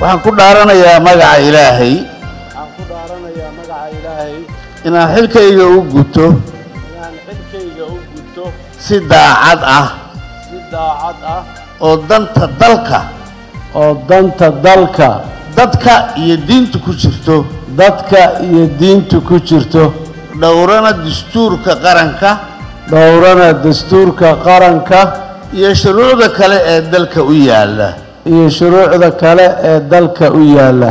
waxaan ku dhaaranayaa magaca ilaahay. Inaan xilkayga u guto. Inaan xilkayga u gudto si daacad ah. Si daacad ah. Oo danta dalka. Oo danta dalka. Dadka iyo diinta ku jirto. Dadka iyo diinta ku jirto. Dhowrana dastuurka qaranka. Dhowrana dastuurka qaranka. Iyo shuruucda kale ee dalka u yaalla iyo shuruucda kale ee dalka u yaalla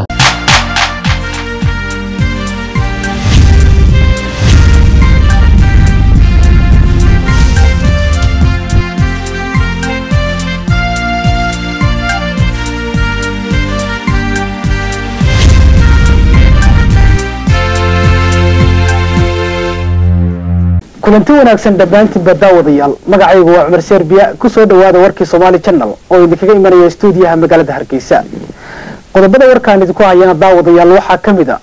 kulanti wanaagsan dhammaantiinba daawadayaal magacaygu waa cumar serbiya ku soo dhawaada warkii somaali channel oo idinkaga imanaya stuudiyaha magaalada hargeysa. Qodobada warkaan idinku hayana daawadayaal waxaa ka mid a.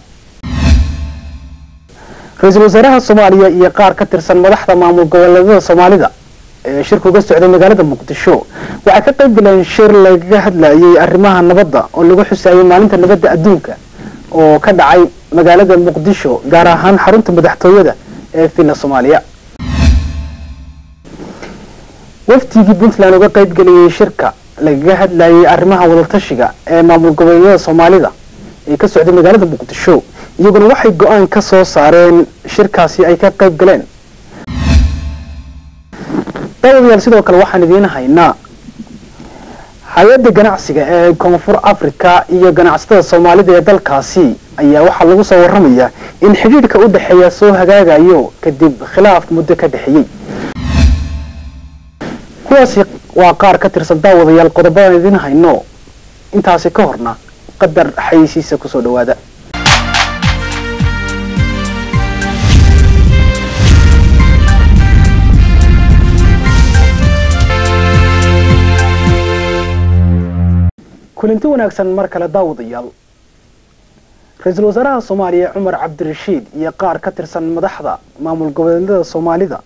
Ra'iisul wasaaraha soomaaliya iyo qaar ka tirsan madaxda maamul goboleedyada soomaalida ee shirka uga socday magaalada muqdisho waxay ka qayb galeen shir lagaga hadlayay arrimaha nabadda oo lagu xusaayay maalinta nabadda adduunka oo ka dhacay magaalada muqdisho gaar ahaan xarunta madaxtooyada ee villa soomaaliya wafdigii puntland uga qayb geliyey shirka lagaga hadlayay arrimaha wadatashiga ee maamul goboleedyada soomaalida ee ka socday magaalada muqdisho iyaguna waxay go'aan ka soo saareen shirkaasi ay ka qayb galeen. Daawadayaal sidoo kale waxaan idiin haynaa hay'adda ganacsiga ee koonfur africa iyo ganacsatada soomaalida ee dalkaasi ayaa waxaa lagu soo waramayaa in xidhiidhka u dhexeeya soo hagaagayo kadib khilaaf muddo ka dhexeeyey kuwaasi waa qaar ka tirsan daawadayaal qodobadan idiin hayno. Intaasi ka horna qadar xayeysiisa ku soo dhawaada kulanti wanaagsan mar kale daawadayaal ra'iisul wasaaraha soomaaliya cumar cabdirashiid iyo qaar ka tirsan madaxda maamul goboleedyada soomaalida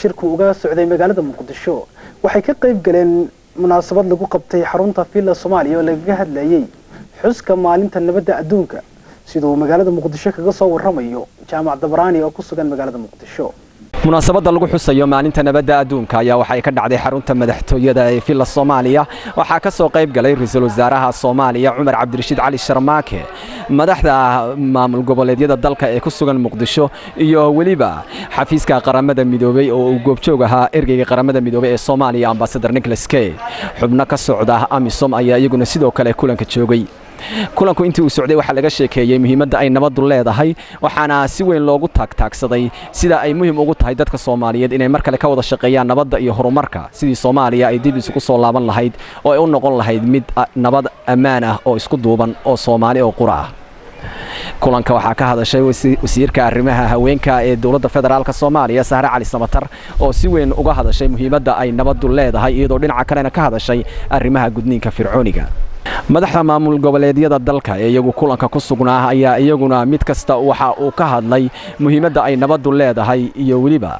shirku uga socday magaalada muqdisho. Waxay ka qayb galeen munaasabad lagu qabtay xarunta villa soomaaliya oo lagaga hadlayay xuska maalinta nabadda adduunka. Siduu magaalada muqdisho kaga soo waramayo jaamac dabraani oo ku sugan magaalada muqdisho munaasabadda lagu xusayo maalinta nabadda adduunka ayaa waxay ka dhacday xarunta madaxtooyada ee villa soomaaliya. Waxaa ka soo qayb galay ra'iisul wasaaraha soomaaliya cumar cabdirashiid cali sharmaake. Madaxda maamul goboleedyada dalka ee ku sugan muqdisho iyo weliba xafiiska qaramada midoobey oo uu goobjoog ahaa ergeyga qaramada midoobey ee soomaaliya ambasador nicholas key xubno ka socda amisom ayaa iyaguna sidoo kale kulanka joogay kulanku intii uu socday waxaa laga sheekeeyey muhiimadda ay nabaddu leedahay waxaana si weyn loogu taagtaagsaday sida ay muhiim ugu tahay dadka soomaaliyeed inay mar kale ka wada shaqeeyaan nabadda iyo horumarka. Sidii soomaaliya ay dib isugu soo laaban lahayd oo ay u noqon lahayd mid nabad ammaan ah oo isku duuban oo soomaali oo qura ah. Kulanka waxaa ka hadashay wasiirka arrimaha haweenka ee dowladda federaalk soomaaliya sahre cali samatar oo si weyn uga hadashay muhiimadda ay nabaddu leedahay iyadoo dhinaca kalena ka hadashay arrimaha gudniinka fircooniga madaxda maamul goboleedyada dalka ee iyagu kulanka ku sugnaa ayaa iyaguna mid kasta waxa uu ka hadlay muhiimadda ay nabaddu leedahay iyo weliba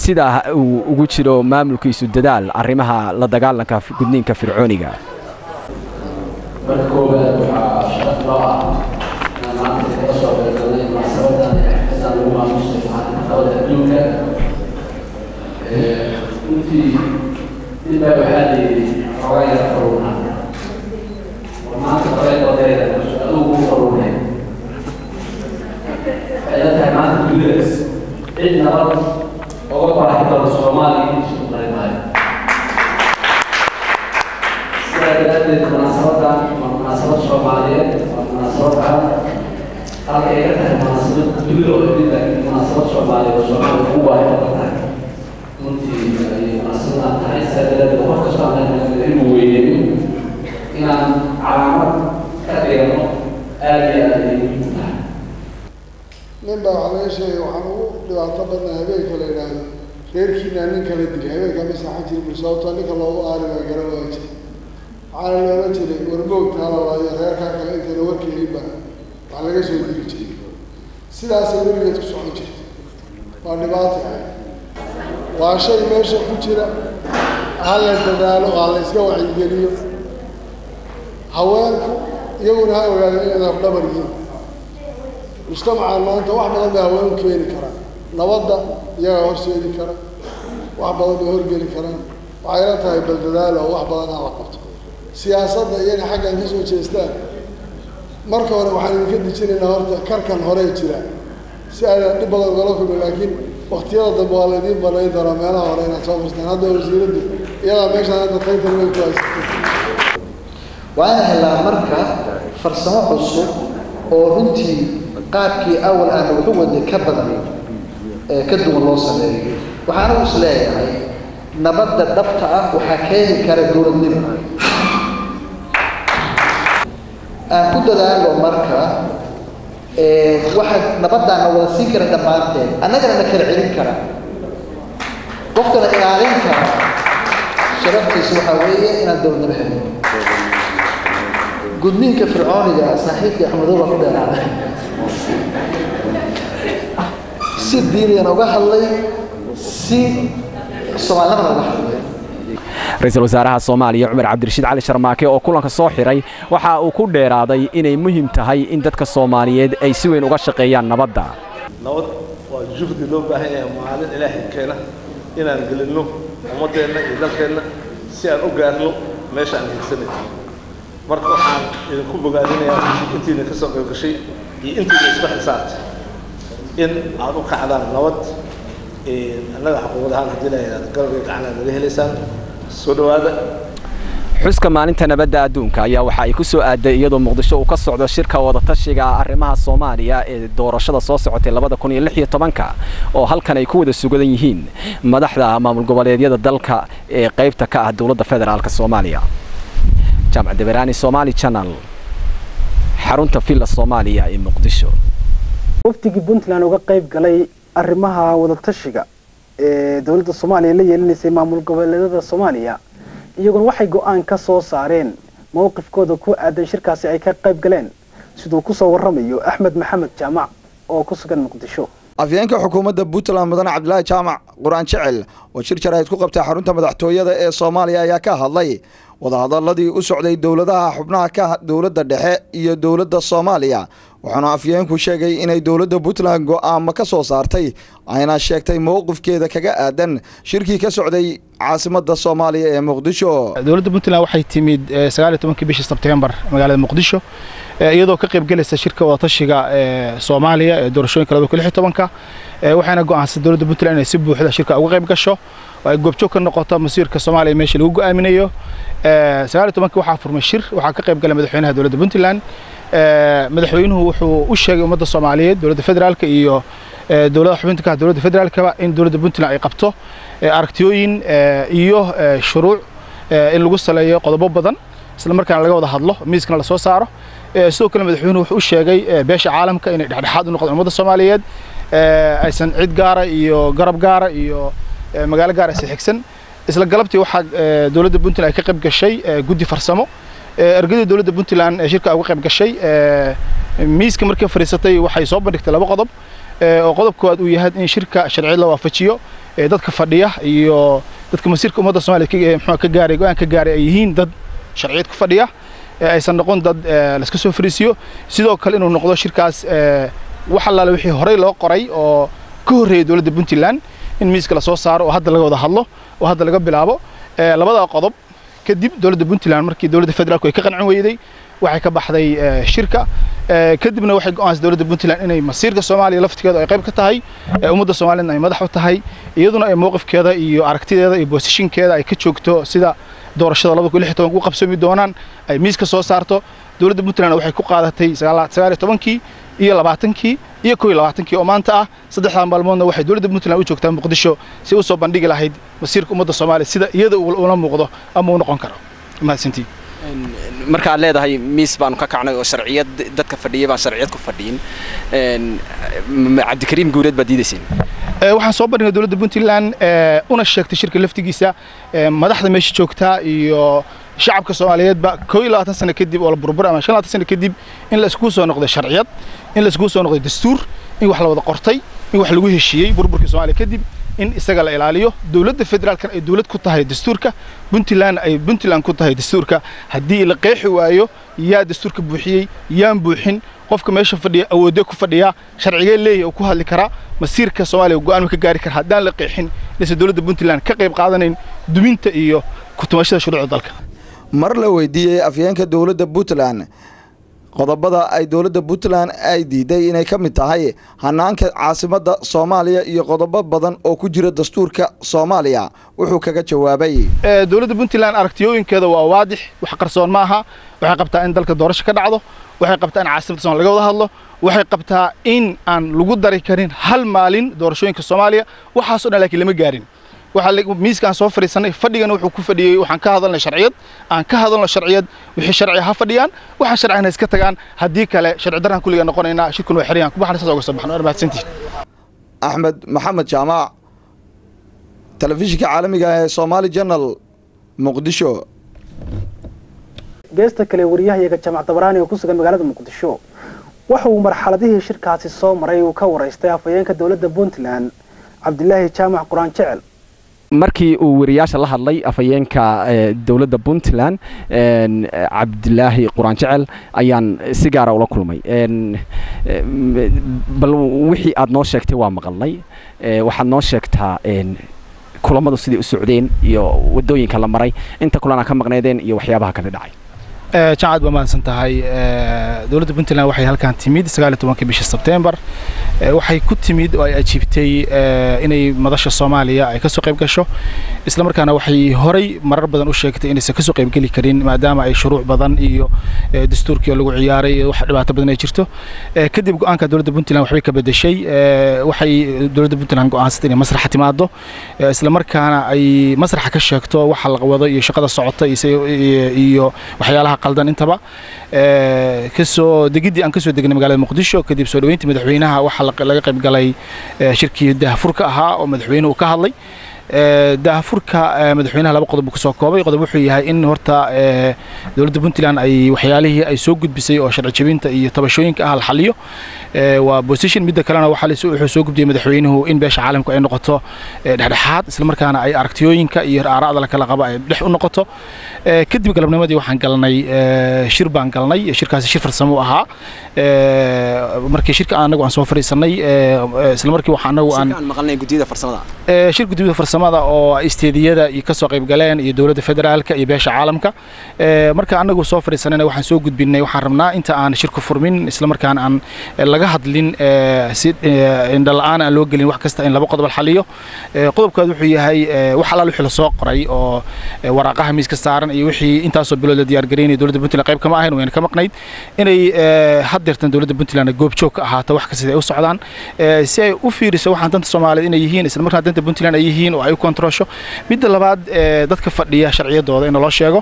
sida uu ugu jiro maamulkiisu dadaal arrimaha la dagaalanka gudniinka fircooniga. Runtii inbaa waxaa layidhi xoogaa yar faruuna maanta qabeedodeeda adugu ku faruunay waxay la tahay maanta dunidaas cid nabad oga baahi badan soomaaliya intiisu ku qari maayo sidaa daraaddeed munaasabadan waa munaasabad soomaaliyeed waa munaasabad qaran halka ay ka tahay munaasabad dunida oo dhan laakiin munaasabad soomaaliyeed oo soomaaliya ugu baahi badan tahay runtii ayay munaasabadan tahay sidaa daraaddeed qof kastoo aan inuu weyneeyo inaan calaamad ka dhigano aada iyo aada ayay muhiim u tahay nin baa waxaa laga sheegay waxaan ugu dhibaato badnaa habeenka la yidhaahdo reerkiina nin kala dilay habeenka ma saxan jirin bul sababtoo ninka loogu aari baa gara waa jira waxaana loola jiray warmoogta halalaayo reerkaa kale intayna warka helin baa wax laga soo diri jiray sidaasay weligeed ku socon jirta waa dhibaato waa shay meesha ku jira ha la dadaalo ha la iska wacyigeliyo haweenku iyaguna ha ogaadeen inay lafdhabar yihiin mujtamacaan maanta wax badan bay haween keeni karaan. Nabadda iyagaa horseedi kara. Wax badan bay horgeli karaan. Waxay la tahay baldadaala oo wax badan hala qabto. Siyaasadda iyana xaggan ka soo jeestaan. Marka hore waxaan idinka dejinaynaa horta karkan horey jira. Si aynan dhib badan ugala kulmin laakiin waktiyada dambe waa laydiin banayn doonaa meelaha hore inaad soo marstaan hadda wasiiraddu iyadaa meeshaan hadda taytan way ku haysatay waa in helaa marka farsamo cusub oo runtii qaabkii awal aan wuxu waday ka badan ee ka duwan loo sameeyo waxaana is leeyahay nabadda dhabta ah waxaa keeni kara dowladnimo aan ku dadaalo marka waxa nabadaana wada siin kara dhammaanteen annagana na kala celin kara. Qofkana ilaalin kara. Sharaftiisa waxaa weeye inaan dowladnimo helno gudniinka fircooniga saaxiibkii axmedow baa ku dheeraaday si diiniyan uga hadlay si soomaalinimana uga hadlay. Ra'iisul wasaaraha soomaaliya cumar cabdirashiid cali sharmaake oo kulanka soo xiray waxa uu ku dheeraaday inay muhiim tahay in dadka soomaaliyeed ay si weyn uga shaqeeyaan nabadda. Nabad waa juhdi loo baahan yahay maalin ilaahay keena inaan gelinno ummaddeenna iyo dalkeenna si aan u gaarno meesha aan marka waxaan idinku bogaadinayaa intiina ka soo qaybgashay iyo intiina isku xisaabtay in aad u kacdaan nabad annaga xuquuqad ahaan haddii la yidhahdo galabay gacanaa naga helaysaan soo dhowaada xuska maalinta nabadda adduunka ayaa waxa ay ku soo aaday iyadoo muqdisho uu ka socdo shirka wadatashiga arrimaha soomaaliya ee doorashada soo socotay labada kun iyo lix iyo tobanka oo halkan ay ku wada sugadan yihiin madaxda maamul goboleedyada dalka ee qaybta ka ah dowladda federaalka soomaaliya jaamac daberaani somaali channel. xarunta villa soomaaliya ee muqdisho wafdigii puntland uga qayb galay arrimaha wadatashiga ee dowladda soomaaliya la yeelinaysay maamul goboleedyada soomaaliya iyaguna waxay go'aan ka soo saareen mowqifkooda ku aadan shirkaasi ay ka qayb galeen siduu ku soo waramayo axmed maxamed jaamac oo ku sugan muqdisho afyeenka xukuumadda puntland mudane cabdilaahi jaamac qur'aan jecel oo shir jaraa'id ku qabtay xarunta madaxtooyada ee soomaaliya ayaa ka hadlay wadahadaladii u socday dowladaha xubnaha ka dowladda dhexe iyo dowladda soomaaliya. Wuxuuna afyeenku sheegay inay dowladda puntland go'aamo ka soo saartay ayna sheegtay mowqifkeeda kaga aadan shirkii ka socday caasimadda soomaaliya ee muqdisho. Dowladda puntland waxay timid sagaal iyo tobankii bishii sebtembar magaalada muqdisho iyadoo ka qaybgelaysa shirka wadatashiga ee soomaaliya ee doorashooyinka waxayna go'aansatay dowladda puntland inay si buuxda shirka uga qayb gasho oo ay goobjoog ka noqoto masiirka soomaaliya meesha lagu go'aaminayo. Sagaal iyo tobankii waxaa furmay shir waxaa ka qayb galay madaxweynaha dowladda puntland. Madaxweynuhu wuxuu u sheegay ummadda soomaaliyeed dowladda federaalka iyo dowladda xubinta ka ah dowladda federaalkaba in dowladda puntland ay qabto aragtiyooyin iyo shuruuc in lagu saleeyo qodobo badan. Isla markaana laga wada hadlo miiskana la soo saaro. Sidoo kale madaxweynuhu wuxuu u sheegay beesha caalamka inay dhexdhexaad u noqdaan ummadda soomaaliyeed. Aysan cid gaara iyo garab gaara iyo magaalo gaara aysan xigsan. Isla galabtii waxaa dowladda puntland ay ka qayb gashay guddi farsamo. Ergadii dowladda puntland shirka uga qayb gashay miiska markii fadhiisatay waxay soo bandhigtay laba qodob. Oo qodob koowaad uu yahay in shirka sharciyad la waafajiyo dadka fadhiya iyo dadka masiirka ummadda soomaaliya muxuu ka gaaray go'aan ka gaaray ay yihiin dad sharciyad ku fadhiya aysan noqon dad laska soo fariisiyo. Sidoo kale inuu noqdo shirkaas wax allaale wixii horey loo qoray oo ka horreeyay dowladda puntland in miiska la soo saaro oo hadda laga wada hadlo oo hadda laga bilaabo labada qodob kadib dowladda puntland markii dowladda federaalku ay ka qancin weyday waxay ka baxday shirka kadibna waxay go'aansay dowladda puntland inay masiirka soomaaliya laftigeeda ay qayb ka tahay ummadda soomaaliyadna ay madax u tahay iyaduna ay mowqifkeeda iyo aragtideeda iyo boosishinkeeda ay ka joogto sida doorashada labada kun lix iyo tobanka u qabsoomi doonaan ay miiska soo saarto. Dowladda puntland waxay ku qaadatay sagaal iyo tobankii iyo labaatankii iyo kow iyo labaatankii oo maanta ah saddexdaa maalmoodna waxay dowladda puntland u joogtaa muqdisho si u soo bandhigi lahayd masiirka ummadda soomaaliya sida iyada ula muuqdo ama uu noqon karo. Mahadsantiin. Marka aad leedahay miis baanu ka kacnay oo sharciyad dadka fadhiyay baan sharciyad ku fadhiyin. Cabdikariim guureed baad diidayseen waxaan soo bandhignay dowladda puntland una sheegtay shirka laftigiisa madaxda meesha joogtaa iyo shacabka soomaaliyeedba sano kadib oo la burbur ama sano kadib in la iskugu soo noqday sharciyad in la iskugu soo noqday dastuur in wax la wada qortay in wax lagu heshiiyey burburkii soomaaliya kadib in isaga la ilaaliyo. Dowladda federaalkan ay dowlad ku tahay dastuurka puntland ay puntland ku tahay dastuurka. Haddii la qeexi waayo yaa dastuurka buuxiyey yaan buuxin qofka meesha fadhiya awoodee ku fadhiyaa sharcigee leeyahy oo ku hadli karaa masiirka soomaaliya go'aan ka gaari kara. Haddaan la qeexin inaysan dowladda puntland ka qayb qaadanayn duminta iyo kutumashada shuruucda dalka mar la weydiiyey afyeenka dowladda puntland. Qodobada ay dowladda puntland ay diiday inay ka mid tahay hanaanka caasimadda soomaaliya iyo qodobo badan oo ku jira dastuurka soomaaliya wuxuu kaga jawaabay. Dowladda puntland aragtiyooyinkeeda waa waadix wax qarsoon ma aha waxay qabtaa in dalka doorasho ka dhacdo waxay qabtaa in caasimadda somalia laga wada hadlo waxay qabtaa in aan lagu dari karin hal maalin doorashooyinka soomaaliya waxaasoo dhan laakiin lama gaarin miiskaan soo fadhiisanay fadhigana wuxuu ku fadhiyey waxaan ka hadalnay sharciyad aan ka hadalno sharciyad wixii sharci ha fadhiyaan waxaan sharcina iska tagaan. Haddii kale sharci daraan kulliga noqonaynaa shirkun waa xiriyaan ku baxna saas uga soo baxno waa mahadsantihin axmed maxamed jaamac telefishinka caalamiga ee somaali janal muqdisho. Geesta kale wariyahayaga jaamac dabaraani oo ku sugan magaalada muqdisho. Waxa uu marxaladihii shirkaasi soo maray uu ka waraystay afhayeenka dowladda puntland cabdilaahi jaamac quraan jecel markii uu wariyaasha la hadlay afhayeenka dowladda puntland cabdilaahi quraan jecel ayaan si gaara ula kulmay. Bal wixii aad noo sheegtay waa maqalnay. Waxaad noo sheegtaa kulamadu siday u socdeen iyo waddooyinka la maray. Inta kulanaa ka maqneedeen iyo waxyaabaha kale dhacay jaamacad baa mahadsan tahay. Dowladda puntland waxay halkan timid sagaal iyo tobankii bishii sebtembar waxay ku timid oo ay ajiibtay inay madasha soomaaliya ay ka soo qayb gasho. Isla markaana waxay horay marar badan u sheegtay inaysan ka soo qayb geli karin maadaama ay shuruuc badan iyo dastuurkii oo lagu ciyaaray wax dhibaato badan ay jirto. Kadib go'aanka dowladda puntland waxbay ka bedeshay waxay dowladda puntland go'aansatay inay masraxa timaado isla markaana ay masraxa ka sheegto waxa la wado iyo shaqada socota iyo waxyaalaha qaldan intaba ka soo degiddii aan ka soo degnay magaalada muqdisho kadib soo dhaweyntii madaxweynaha waxaa laga qayb galay shirkii dahafurka ahaa oo madaxweynuhu ka hadlay. Daahfurka madaxweynaha laba qodob buu koobay. Qodob wuxuu yahay in horta dowladda puntland ay waxyaalihii ay soo gudbisay oo sharci iyo tabashooyinka ah la xaliyo waa position midda kalena wuxuu soo gudbiyey madaxweynuhu in beesha caalamku ay noqoto dhexdhexaad islamarkaana ay aragtiyooyinka iyo aara'da la kala qabo ay dhex u noqoto. Kadib galabnimadii waxaan galnay shir baan galnay shirkaasi shir farsamo ahaa. Markii shirka anagu aan soo fadhiisanay isla markii waxa anagu aan shir gudiyada farsamada oo isteediyada iyo ka soo qayb galeen iyo dowladda federaalka iyo beesha caalamka. Marka anagu soo fadhiisanayna waxaan soo gudbinay waxaan rabnaa inta aan shirku furmin isla markaana aan laga hadlin si indhala-aan aan loo gelin wax kasta in laba qodob la xaliyo qodobkaad wuxuu yahay wax alaal wixii la soo qoray oo waraaqaha miiska saaran iyo wixii intaasoo bilood la diyaargaraynaya dowladda puntland qayb kama ahayn wayna ka maqnayd. Inay haddeertan dowladda puntland goobjoog ka ahaato wax kasta ay u socdaan si ay u fiiriso waxaan danta soomaaliyeed inay yihiin isla markaana danta puntland ay yihiin oo ay u kontrolsho midda labaad dadka fadhiya sharciyadooda in loo sheego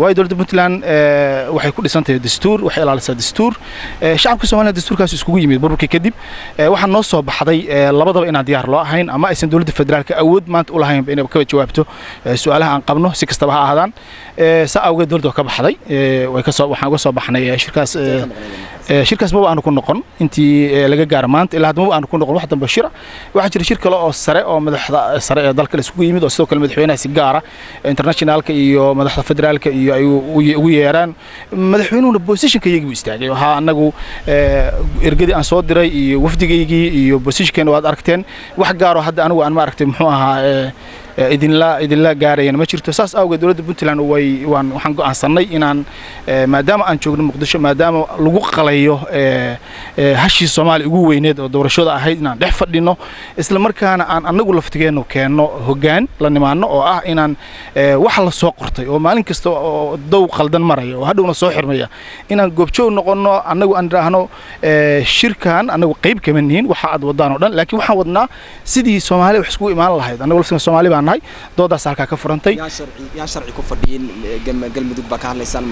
waayo dowladda puntland waxay ku dhisan tahay dastuur waxay ilaalisaa dastuur. Shacabka soomaliya dastuurkaas iskugu yimid burburkii kadib waxaa noo soo baxday labadaba inaan diyaar loo ahayn ama aysan dowladda federaalka awood maanta u lahayn inay ka jawaabto su'aalaha aan qabno si kastaba ha ahaadaan. Saa awgeed dowladda ka baxday waxaan uga soo baxnay shirkaas shirkaas maba aanu ku noqon. Intii laga gaaro maanta ilaa hadda maba aanu ku noqon. Wax dambe shira waxaa jira shir kale oo sare oo madaxda sare ee dalka la isugu yimid oo sidoo kale madaxweynaha si gaara internationalka iyo madaxda federaalka iyo ay ugu yeeraan. Madaxweynuhuna positionka iyagii buu istaagay. Waxaa anagu ergadii aan soo diray iyo wafdigaygii iyo positionkeena waad aragteen wax gaaroo hadda anigu aan ma aragtay muxuu ahaa idinla idinla gaarayana ma jirto saas awgeed dowladda puntland way waan waxaan go'aansanay inaan maadaama aan joogno muqdisho maadaama lagu qalayo hashii soomaaliya ugu weyneed oo doorashada ahayd inaan dhex fadhino isla markaana aan anagu laftigeenu keenno hoggaan la nimaano oo ah inaan wax la soo qortay oo maalin kasta oo dow qaldan maraya oo hadhowna soo xirmaya. Inaan goobjoog noqonno anagu aan idhaahno shirkan anagu qayb kama nihin waxa aad wadaan oo dhan laakiin waxaan wadnaa sidii soomaaliya wax iskugu imaan lahayd. Anagu laftigan soomaali baan nahay doodaas halkaa ka furantay. Hadlaysaan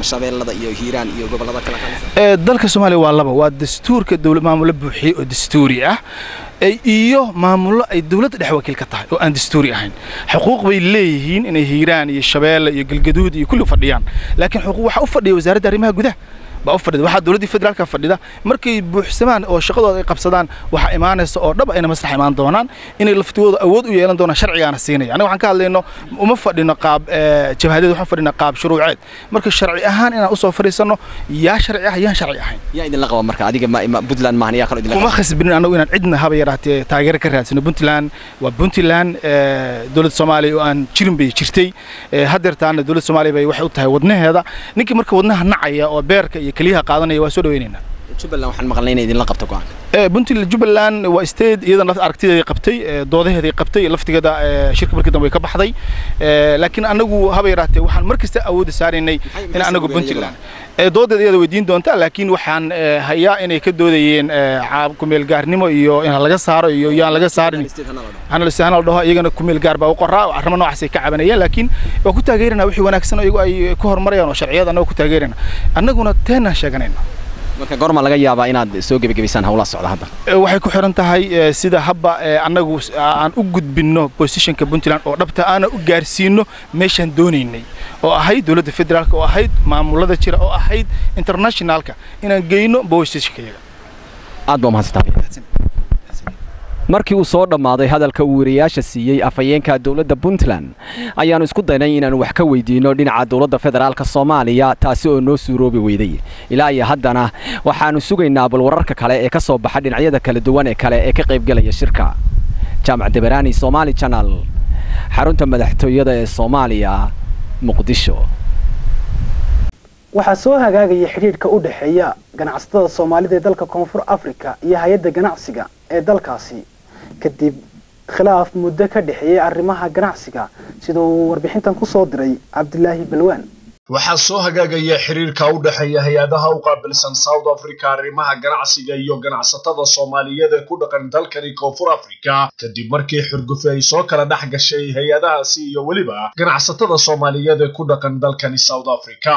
dalka soomaaliya waa laba. Waa dastuurka dowla maamulo buuxiyey oo dastuuri ah iyo maamullo ay dowladda dhex wakiil ka tahay oo aan dastuuri ahayn. Xuquuq bay leeyihiin inay hiiraan iyo shabeelle iyo galgaduud iyo kulli fadhiyaan. Laakiin waxaa u fadhiya wasaaradda arrimaha gudaha baa u fadhida. Waxaa dowladdii federaalka fadhida markay buuxsamaan oo shaqadooda ay qabsadaan waxaa imaanaysa oo dhab ayna maslax imaan doonaan inay laftigooda awood u yeelan doonaan sharcigaana siinaya aniga waxaan ka hadlayno uma fadhino qaab jabhadeed waxaan fadhina qaab shuruuceed. Marka sharci ahaan inaan u soo fadhiisano yaa sharci ah yaan sharci ahayn. Yaa idinla qaba marka adiga puntland maahan yaa kaloo idinla kuma khasbinin anagu inaan cidna haba yaraatee taageero ka raadsano puntland. Waa puntland dowladda soomaaliya oo aan jirin bay jirtay. Haddeertaana dowladda soomaaliya bay waxay u tahay wadnaheeda. Ninkii marka wadnaha nacaya oo beerka iyo keliyaha qaadanaya waa soo dhaweynaynaa jubbaland waxaan maqlnay inay idinla qabto go'aanka puntland jubbaland waa state iyadana aragtideeday qabtay doodaheeday qabtay laftigeeda shirka markii dambe way ka baxday. Laakiin anagu haba yaraatee waxaan mar kasta awoodda saaraynay in anagu puntland doodeeda iyada weydiin doonta laakiin waxaan hayaa inay ka doodayeen kumeel gaarnimo iyo in laga saaro iyo yaan laga saarin. Analyst hana la dhaho. Iyagana kumeel gaar baa u qoraa arrimo noocaas ay ka cabanayeen laakiin waa ku taageerana wixii wanaagsan iyagu ay ku horumarayaan oo sharciyada annaga ku taageerana annaguna teenaan sheeganayna marka goorma laga yaabaa inaad soo gebagabaysaan howlaha socda hadda. Waxay ku xiran tahay sida habba annagu aan u gudbinno positionka puntland oo dhabta aana u gaarsiino meeshaan doonaynay. Oo ahayd dowladda federaalka oo ahayd maamulada jira oo ahayd internationalka inaan geyno positionkayaga aad baa umahadsantaa markii uu soo dhammaaday hadalka uu wariyaasha siiyey afhayeenka dowladda puntland ayaannu isku daynay inaannu wax ka weydiinno dhinaca dowladda federaalka soomaaliya taasi oo noo suuroobi weyday. Ilaa iyo haddana waxaannu sugaynaa bal wararka kale ee ka soo baxa dhinacyada kala duwan ee kale ee ka qaybgelaya shirka. Jaamac debaraani somaali janal xarunta madaxtooyada ee soomaaliya muqdisho. Waxaa soo hagaagaya xidhiidhka u dhexeeya ganacsatada soomaalida ee dalka koonfur africa iyo hay'adda ganacsiga ee dalkaasi kadib khilaaf muddo ka dhexeeyay arrimaha ganacsiga sida uu warbixintan ku soo diray cabdilaahi balwaan waxaa soo hagaagaya xiriirka u dhexeeya hay'adaha u qaabilsan south africa arrimaha ganacsiga iyo ganacsatada soomaaliyeed ee ku dhaqan dalkani koonfur africa kadib markii xurgufi ay soo kala dhex gashay hay'adahaasi iyo weliba ganacsatada soomaaliyeed ee ku dhaqan dalkani south africa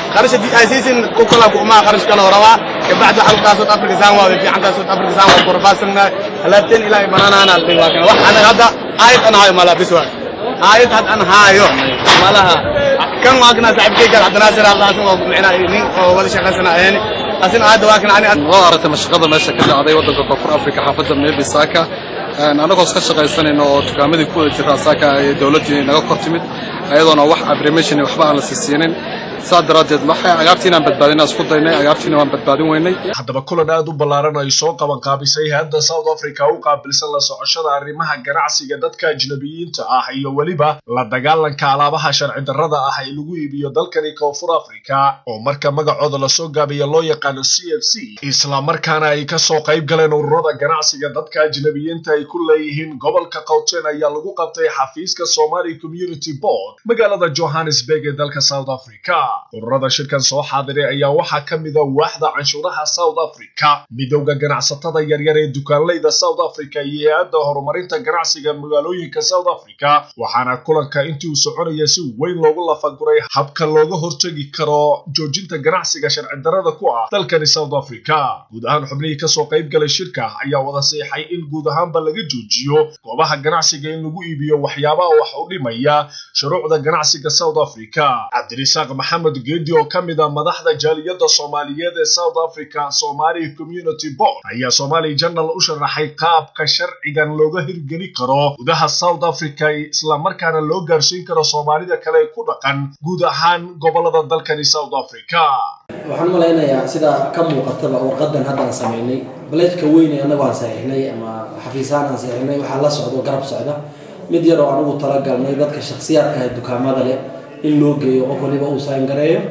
dhegno dadkii waxa waay qaada qaada south africana xaaladeeda saan waay ninkii south africa su'aala ase u taalaa ma fahanteen waxa waay alaabtii waagana saasay dadka u dudumiyoyin micnaha ii sheega dowladda waxa waay qarashay rabtaa qarash haddii ay siisin ku kala kumaa qarash kale rabaa kabacdi waxa halkaa south africa saan waa fiicantaa south africa saan waa kurbaasannaa alaabteen ilaahay banaanaana aldhin waa kana wax anaga hadda aayad an haayo malaa bis waay aayad had an haayo malaha kan waagana saaxiibkayga cabdinaasir allahaasin oo micnaha nin oo wada shaqaysana ahayni asin aada waa kan ani waa aragtay mashaqada meesha ka dhacday waddanka koonfur afrika xaafadda meebi saaka annagoo iska shaqaysanayno oo dukaamadii ku wada jirtaa saaka ay dowladdii naga kor timid ayadoona wax abrimation waxba aan la siisiinin saa daraaddeed waxay agaartii inaan badbaadina isku daynay. Agaartiina waan badbaadin weynay. Haddaba kulan aad u ballaaran ay soo qaban qaabisay hadda south africa u qaabilsan la socoshada arrimaha ganacsiga dadka ajnabiyiinta ah iyo weliba la dagaalanka alaabaha sharci darrada ah ee lagu iibiyo dalkani koonfur africa oo marka magacooda la soo gaabiya loo yaqaano c f c islamarkaana ay ka soo qayb galeen ururada ganacsiga dadka ajnabiyiinta ay ku leeyihiin gobolka qawteen ayaa lagu qabtay xafiiska somali community board magaalada johannesburg ee dalka south africa ururada shirkan soo xaadiray ayaa waxaa ka mid a waaxda canshuuraha south africa midowda ganacsatada yaryar ee dukaanleyda south africa iyo hay'adda horumarinta ganacsiga magaalooyinka south africa waxaana kulanka intii uu soconaya si weyn loogu lafaguray habka looga hortegi karo joojinta ganacsiga sharci darrada ku ah dalkani south africa. Guud ahaan xubnihii ka soo qayb galay shirka ayaa wada seexay in guud ahaanba laga joojiyo goobaha ganacsiga in lagu iibiyo waxyaabaha wax u dhimaya shuruucda ganacsiga south africa. Cabdirisaaq maxamed geedi oo ka mid a madaxda jaaliyadda soomaaliyeed ee south africa somali community board ayaa somali journal u sharaxay qaabka sharcigan looga hirgeli karo gudaha south africa islamarkaana loo gaarsiin karo soomaalida kale ee ku dhaqan guud ahaan gobollada dalkani south africa. Waxaan u malaynayaa sida ka muuqataba warqadan haddaan samaynay baleedka weyn ee annagu aan saxiixnay ama xafiisaan aan saxiixnay waxaa la socda oo garab socda. Mid yar oo anugu talagalnay dadka shakhsiyaadka ee dukaamada leh in loo geeyo qof waliba uu saangareeyo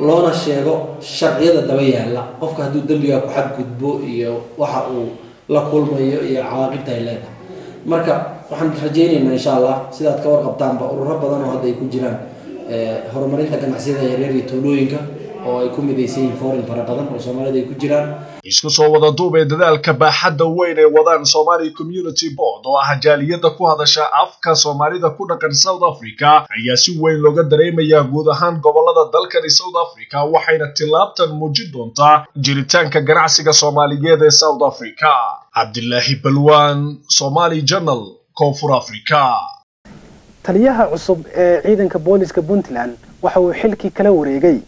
loona sheego sharciyada daba yaalla. Qofka hadduu dembiga ku xadgudbo iyo waxa uu la kulmayo iyo cawaaqibta ay leedahay. Marka waxaan rajaynaynaa insha allah sidaad ka warqabtaanba ururo badan oo hadda ay ku jiraan horumarinta ganacsiyada yaryar iyo tuulooyinka oo ay ku midaysan yihiin foreign fara badan oo soomaalida ay ku jiraan isku soo wada duubee dadaalka baaxadda weyn ee wadaan somali community board oo ah jaaliyadda ku hadasha afka soomaalida ku dhaqan south africa ayaa si weyn looga dareemayaa guud ahaan gobollada dalkani south africa waxayna tillaabtan muujin doontaa jiritaanka ganacsiga soomaaliyeed ee south africa. Cabdilaahi balwaan somali journal koonfur africa. Taliyaha cusub ee ciidanka booliska puntland waxa uu xilkii kala wareegay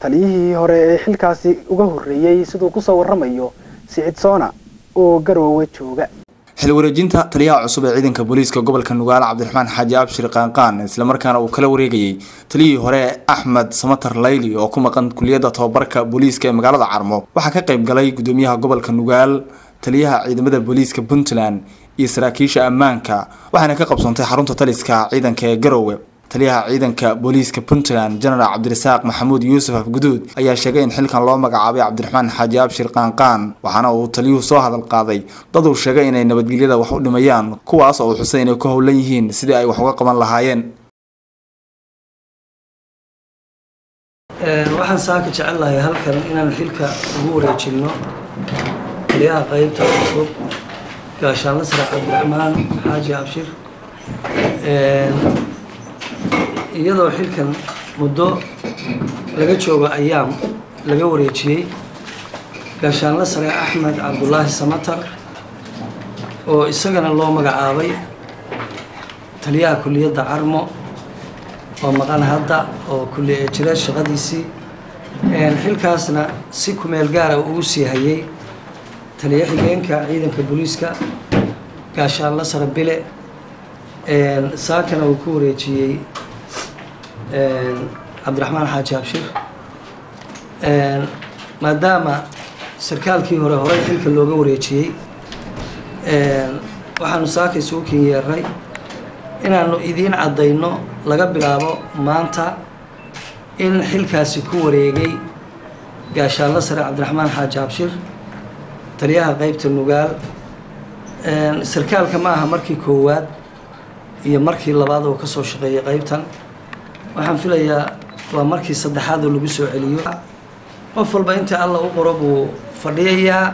taliyihii hore ee xilkaasi uga horreeyey siduu ku soo warramayo sicid soona oo garoowe jooga. Xil wareejinta taliyaha cusub ee ciidanka booliiska gobolka nugaale cabdiraxmaan xaaji abshir qaanqaan islamarkaana uu kala wareegayey taliyihii hore axmed samatar layli oo ku maqan kuliyadda tobabarka booliiska ee magaalada carmo. Waxaa ka qayb galay gudoomiyaha gobolka nugaal taliyaha ciidamada booliiska puntland iyo saraakiisha ammaanka waxaana ka qabsoontay xarunta taliska ciidanka ee garowe taliyaha ciidanka booliiska puntland genaraal cabdirasaaq maxamuud yuusuf afguduud ayaa sheegay in xilkan loo magacaabay cabdiraxmaan xaaji abshir qaanqaan waxaana uu taliyuhu soo hadal qaaday. Dad uu sheegay inay nabadgelyada wax u dhimayaan kuwaas oo uu xusay inay ku howlan yihiin sidii ay wax uga qaban lahaayeen. Waxaan saaka jecel lahay halkan inaan xilka ugu wareejinno taliyaha qaybta cusub gaashaanla sare cabdiraxmaan xaaji abshir iyadoo xilkan muddo laga joogo ayaam laga wareejiyey gaashaanla sare axmed cabdulaahi samatar oo isagana loo magacaabay taliyaha kuliyadda carmo oo maqan hadda oo kulli jira shaqadiisii xilkaasna si kumeel gaara uu sii hayay taliya xigeenka ciidanka booliiska gaashaanla sare bile saakana uu ku wareejiyey cabdiraxmaan xaaji abshir. Maadaama sarkaalkii hore horey xilka looga wareejiyey waxaanu saaka isugu kin yeernay inaanu idiin caddayno laga bilaabo maanta in xilkaasi ku wareegay gaashaanla sare cabdiraxmaan xaaji abshir taliyaha qeybta nugaal. Sarkaalka ma aha markii koowaad iyo markii labaad oo ka soo shaqeeyay qeybtan waxaan filayaa waa markii saddexaad oo lagu soo celiyo. Qof walba inta alla u qoro buu fadhiyayaa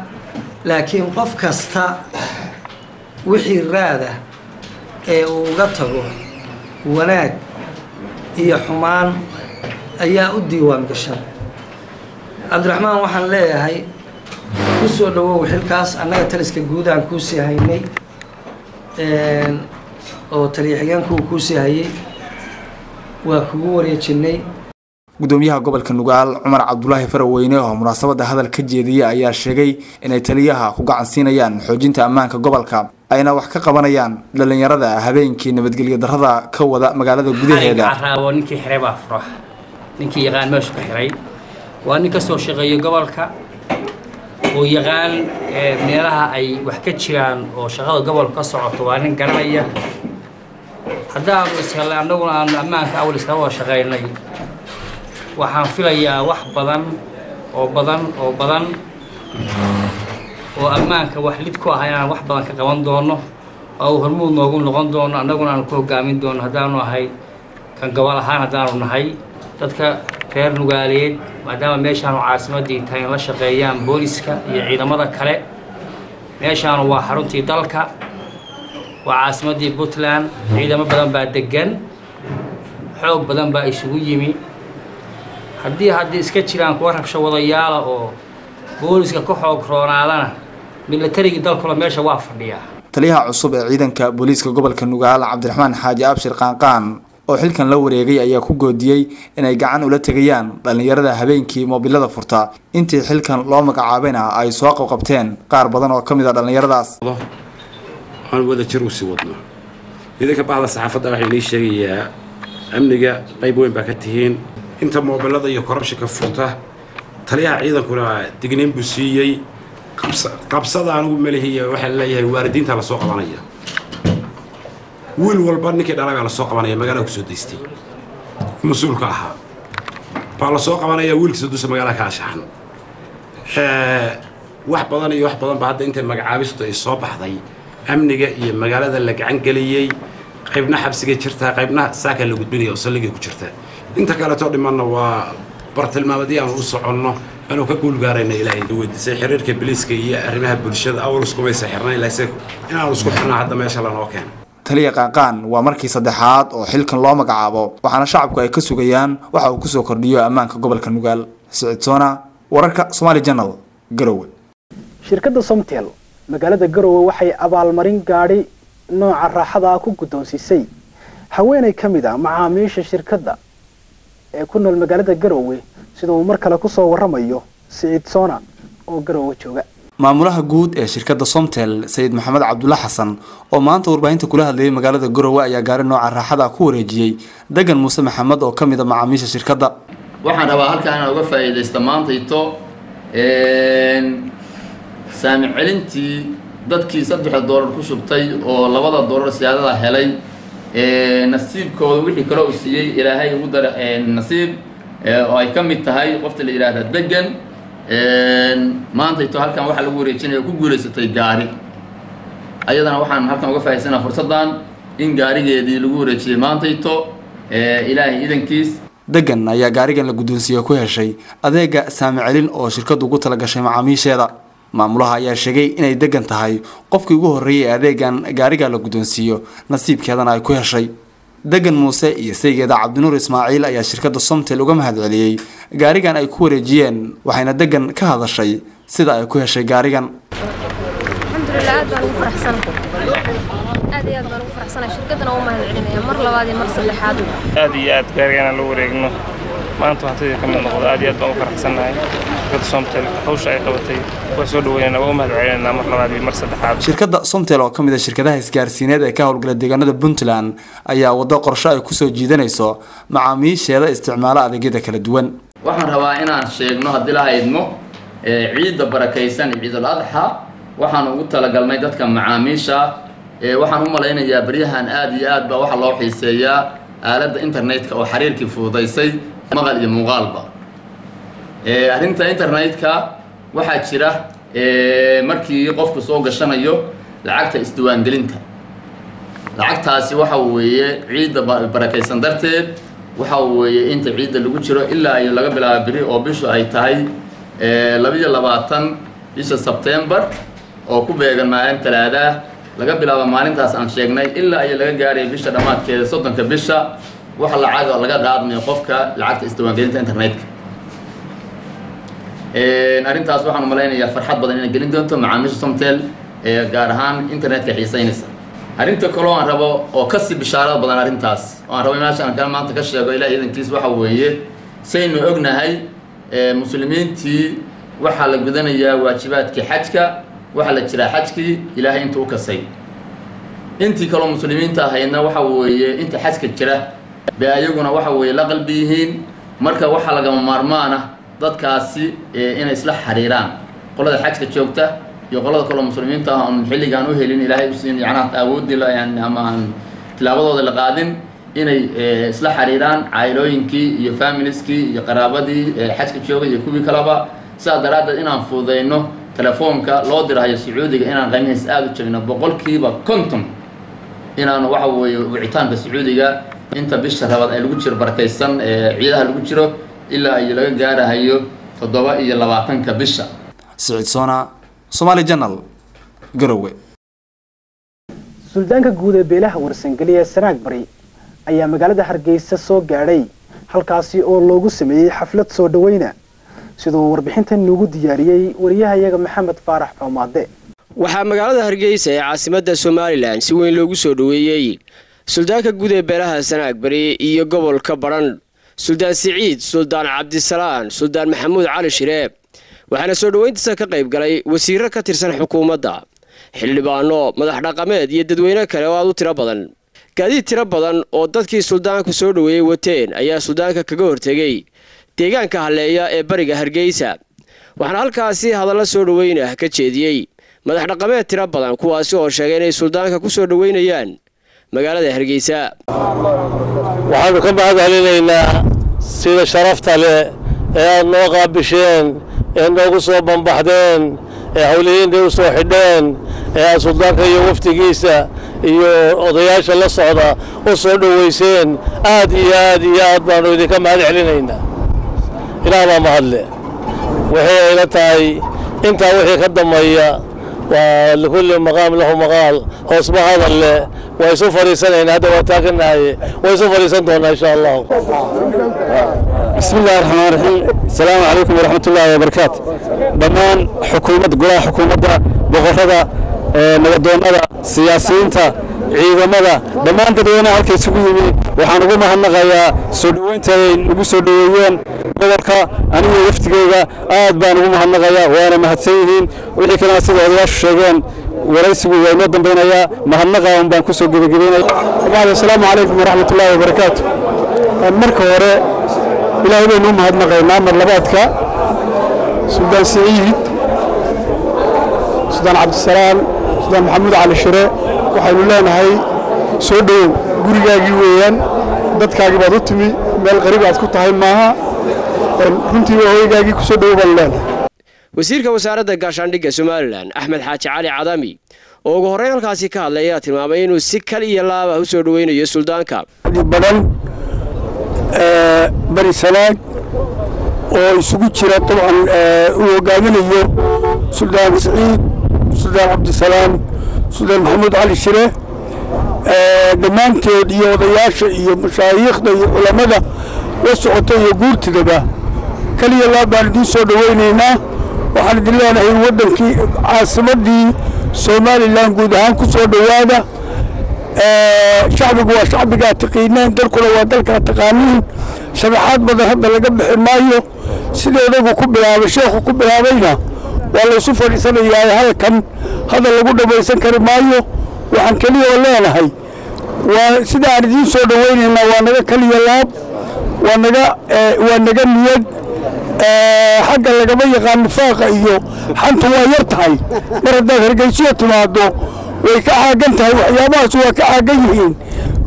laakiin qof kasta wixii raada ee uu uga tago wanaag iyo xumaan ayaa u diiwaan gashan. Cabdiraxmaan waxaan leeyahay ku soo dhawow xilkaas annaga taliska guud aan kuusii haynay oo taliya xigeenkuu kuusii hayay waa kugu wareejinay gudoomiyaha gobolka nugaal cumar cabdulaahi faraweyne oo munaasabada hadal ka jeediyay ayaa sheegay inay taliyaha ku gacan siinayaan xoojinta ammaanka gobolka ayna wax ka qabanayaan dhalinyarada habeenkii nabadgelyo darrada ka wada magaalada gudaheeda. Ninkii xiray baa furo ninkii yaqaan meeshu ka xiray. Waa nin ka soo shaqeeya gobolka. Oo yaqaan meelaha ay wax ka jiraan oo shaqada gobolka ka socoto waa nin garanaya haddaanu ishellay annaguna aanu ammaanka awal iskala wada shaqaynay waxaan filayaa wax badan oo badan oo badan oo ammaanka wax lid ku ah inaan wax badan ka qaban doono oo uu hormuud noogu noqon doono annaguna aanu ku hogaamin doono haddaanu ahay kan gobol ahaan haddaanu nahay. Dadka reer nugaaleed maadaama meeshaanu caasimaddii tahay in la shaqeeyaan booliska iyo ciidamada kale meeshaanu waa xaruntii dalka waa caasimaddii puntland. Ciidamo badan baa degan xoog badan baa isugu yimi. Haddii haddii iska jiraan kuwa rabsho wadayaala oo booliska ka xoog roonaadana milatarigii dalkuna meesha waa fadhiyaa. Taliyaha cusub ee ciidanka booliiska gobolka nugaal cabdiraxmaan xaaji abshir qaanqaan oo xilkan la wareegay ayaa ku goodiyey inay gacan ula tegayaan dhallinyarada habeenkii moobilada furta. Intii xilkan loo magacaabayna ay soo qabqabteen qaar badan oo ka mid a dhallinyaradaas waxaan wada jir u sii wadno. Idinka bahda saxaafadda waxay inii sheegayaa amniga qayb weyn baa ka tihiin. Inta moobilada iyo korabshinka furta taliyaha ciidankuna digniin buu siiyey. Qabsada anigu malihiiy waxaa leeyahay waalidiinta la soo qabanaya. Wiil walba ninkii dhalay baa la soo qabanaya magaalada ku soo daystay. Mas'uulka ahaa. Baa la soo qabanaya wiilkiisa dusa magaalada kaa shaxan wax badan iyo wax badan ba hadda intay magacaabistu ay soo baxday amniga iyo magaalada la gacan geliyey qaybna xabsigay jirtaa qaybna saaka la gudbinaya oo salligay ku jirtaa inta kaleetoo dhimanna waa bartilmaamadii aan u soconno inuu ka guulgaarayna ilaahay. Weydiisay xiriirka biliiska iyo arrimaha bulshada awal iskumaysa xirnay lase inaan isku xirnaa hadda meesha lanoo keeno taliya qaanqaan waa markii saddexaad oo xilkan loo magacaabo. Waxaana shacabku ay ka sugayaan waxa uu ku soo kordhiyo ammaanka gobolka nugaal soona wararka somaali janal garowe. Shirkadda somtel magaalada garowe waxay abaalmarin gaadhi nooca raaxada ah ku guddoonsiisay. Haweenay ka mid ah macaamiisha shirkadda ee ku nool magaalada garowe sida uu mar kale ku soo waramayo siciid soona oo garowe jooga. Maamulaha guud ee shirkadda somtel sayid maxamed cabdulla xasan oo maanta warbaahinta kula hadlayay magaalada garowe ayaa gaari nooca raaxada ku wareejiyey degan muuse maxamed oo ka mid a macaamiisha shirkadda. Waxaan rabaa halkaan inaan uga faa'iidaysta maantayto saami celintii dadkii saddexda doolar ku shubtay oo labada doolar siyaadada helay nasiibkooda wixii kale uu siiyey ilaahay ugu dara nasiib oo ay ka mid tahay qofta la yidhaahda degan maantayto halkan waxaa lagu wareejinaya ku guulaysatay gaari. Ayadana waxaan halkan uga faa'iidaysanaa fursaddan in gaarigeedii lagu wareejiyey maantayto ilaahay idankiis. Degan ayaa gaarigan la guddoonsiiye ku heshay adeega saami celin oo shirkaddu ugu talagashay macaamiisheeda maamulaha ayaa sheegay inay degan tahay. Qofkii ugu horreeyay ee adeegan gaariga la guddoonsiiyo nasiibkeedana ay ku heshay. Degan muuse iyo saygeeda cabdinuur ismaaciil ayaa shirkadda somtel uga mahad celiyey gaarigan ay ku wareejiyeen waxayna degan ka hadashay sida ay ku heshay gaarigan. Aad iyo aad baan ugu faraxsanahay shirkaddana waa u mahad celinaya mar labaad iyo mar saddexaad. Aad iyo aad gaarigan aan la wareegno. Maanta waxtadii ka mid noqdo aad iyo aad baan ugu faraxsanahay shirkadda somtel hawsha ay qabatay waa soo dhaweynana waa u mahad celinayna mar labaad iyo mar saddexaad. Shirkadda somtel oo ka mid a shirkadaha isgaarsiineed ee ka howlgala deegaanada puntland ayaa waddo qorshe ay ku soo jiidanayso macaamiisheeda isticmaalo adeegyada kala duwan. Waxaan rabaa inaan sheegno haddii la haydmo ciidda barakaysan iyo ciidul adxa waxaan ugu talagalnay dadka macaamiisha waxaan u malaynayaa baryahan aad iyo aad baa waxaa loo xiiseeyaa aaladda internetka oo xiriirkii fududaysay maqal iyo muuqaalba arrinta internetka waxaa jira markii qofku soo gashanayo lacagta isdiwaangelinta lacagtaasi waxa weeye ciidda barakaysan darteed waxa weeye inta ciidda lagu jiro ilaa iyo laga bilaabo beri oo bishu ay tahay labiyo labaatan bisha sebtembar oo ku beegan maalin talaadaa laga bilaabo maalintaas aan sheegnay ilaa iyo laga gaarayo bisha dhammaadkeeda soddonka bisha waxa lacaga laga qaadmayo qofka lacagta isdiwaangelinta internetka arrintaas waxaan malaynayaa farxad badan inay gelin doonto macaamiisha somtel ee gaar ahaan internetka xiisaynaysa. Arrinta kaloo aan rabo oo ka sii bishaarada badan arrintaas oo aan rabo meesha aan kale maanta ka sheego ilaah idankiis waxa weeye saynu ognahay muslimiintii waxaa la gudanayaa waajibaadkii xajka waxaa la jiraa xajkii ilaahay inta u kasay. Intii kaloo muslimiinta ahaydna waxa weeye inta xajka jira be ayaguna waxa weeye la qalbi yihiin. Marka waxaa lagama maarmaan ah dadkaasi inay isla xiriiraan qolada xajka joogta iyo qolada kaloo muslimiinta ah oon xilligaan u helin ilaahay u siin yacnaha awoodii ama aan tilaabadooda la qaadin inay isla xiriiraan cailooyinkii iyo familieskii iyo qaraabadii xajka jooga iyo kuwii kaleba sidaas daraaddeed inaan fududayno telefoonka loo dirahayo sacuudiga inaan qiimihiis aada u jabino boqolkiiba konton. Inaan waxa weeye wicitaanka sacuudiga inta bisha rabaad ay lagu jiro barakaysan ciidaha lagu jiro ilaa iyo laga gaarahayo toddoba iyo labaatanka bisha. Siciid soona somaali janal garowe. Suldaanka guud ee beelaha warsangeli ee sanaag bari ayaa magaalada hargeysa soo gaadhay halkaasi oo loogu sameeyey xaflad soo dhaweyna siduu warbixintan nuugu diyaariyey wariyahayaga maxamed faarax coomaade waxaa magaalada hargeysa ee caasimadda somalilan si weyn loogu soo dhoweeyey. Suldaanka guud ee beelaha sanaag bari iyo gobolka badhan suldaan siciid suldaan cabdisalaan suldaan maxamuud cali shireeb. Waxaana soo dhoweyntiisa ka qayb galay wasiiro ka tirsan xukuumadda. Xildhibaano madax dhaqameed iyo dadweyne kale oo aad u tiro badan. Gaadiid tiro badan oo dadkii suldaanku soo dhoweeyey wateen ayaa suldaanka kaga hortegey deegaanka halleeya ee bariga hargeysa. Waxaana halkaasi hadallo soo dhoweynah ka jeediyey. Madax dhaqameed tiro badan kuwaasi oo sheegay inay suldaanka ku soo dhoweynayaan magaalada hargeysa. Waxaanu ka mahad celinaynaa sida sharafta leh ee aad noo qaabisheen ee noogu soo bambaxdeen ee howlihiinna u soo xidheen ee aad suldaanka iyo wafdigiisa iyo odayaasha la socda u soo dhoweyseen aad iyo aad iyo aad baanu idinka mahad celinaynaa ilaah baa mahadle. Waxay ayla tahay intaa wixii ka dambeeya likulli maqaam lahu maqaal hoosba hadal leh waa isu fadhiisanayna hadda waa taaganahay waa isu fadhiisan doonaa insha allah bismillahi raxmaan raxiim asalaamu calaykum waraxmatullaahi wabarakaatu dhammaan xukuumad golaha xukuumadda boqorada nabadoonnada siyaasiyiinta ciidamada. Dhammaan dadweynaha halka isugu yimi waxaan ugu mahadnaqayaa soo dhoweyntaay nagu soo dhoweeyeen gobolka aniga laftigeyga aad baan ugu mahadnaqayaa waana mahadsan yihiin. Wixii kalena sida odayaashu sheegeen waraysigu waa inoo dambaynayaa mahadnaqaa un baan ku soo gebagabeynaya bacd assalaamu calaykum waraxmatullaahi wabarakaatu. Marka hore ilaahay baynu u mahadnaqaynaa marlabaadka suldaan siciid suldaan cabdisalaam suldaan maxamuud cali shire waxaynu leenahay soo dhowow gurigaagii weeyaan dadkaagii baad u timi meel qariib aad ku tahay maaha runtii waa hoygaagii ku soo dhowow baanu leenahay. Wasiirka wasaaradda gaashaandhigga somalilan axmed xaaji cali cadami oo ugu horreyn halkaasi ka hadlay ayaa tilmaamay inuu si kal iyo laaba u soo dhoweynayo suldaanka. Badan bari sanaag oo isugu jira dabcan uu hogaaminayo suldaan siciid suldaan cabdisalaam suldaan maxamuud cali shire dhammaantood iyo odayaasha iyo mashaayiikhda iyo culammada la socota iyo guurtidaba keliya laa idiin soo dhoweynaynaa waxaan idin leenahay waddankii caasimaddii somalilan guud ahaan ku soo dhowaada. Shacbigu waa shacbigaa taqiineen dalkuna waa dalkaa taqaaniin sharaxaad badan hadda laga bixi maayo. Sideedagu ku bilaabay? Sheekhu ku bilaabayna waa laysu fadhiisanayaa halkan. Hadal lagu dhammaysan kari maayo. Waxaan keliya leenahay. Waa sida aan idiin soo dhoweynaynaa waa naga keliya laab. Waa naga waa naga niyad. Xagga lagama yaqaan nifaaqa iyo xanta waa yar tahay. Mar haddaad hargeysiyo timaado way ka caagan tahay waxyaabahaas waa ka caagan yihiin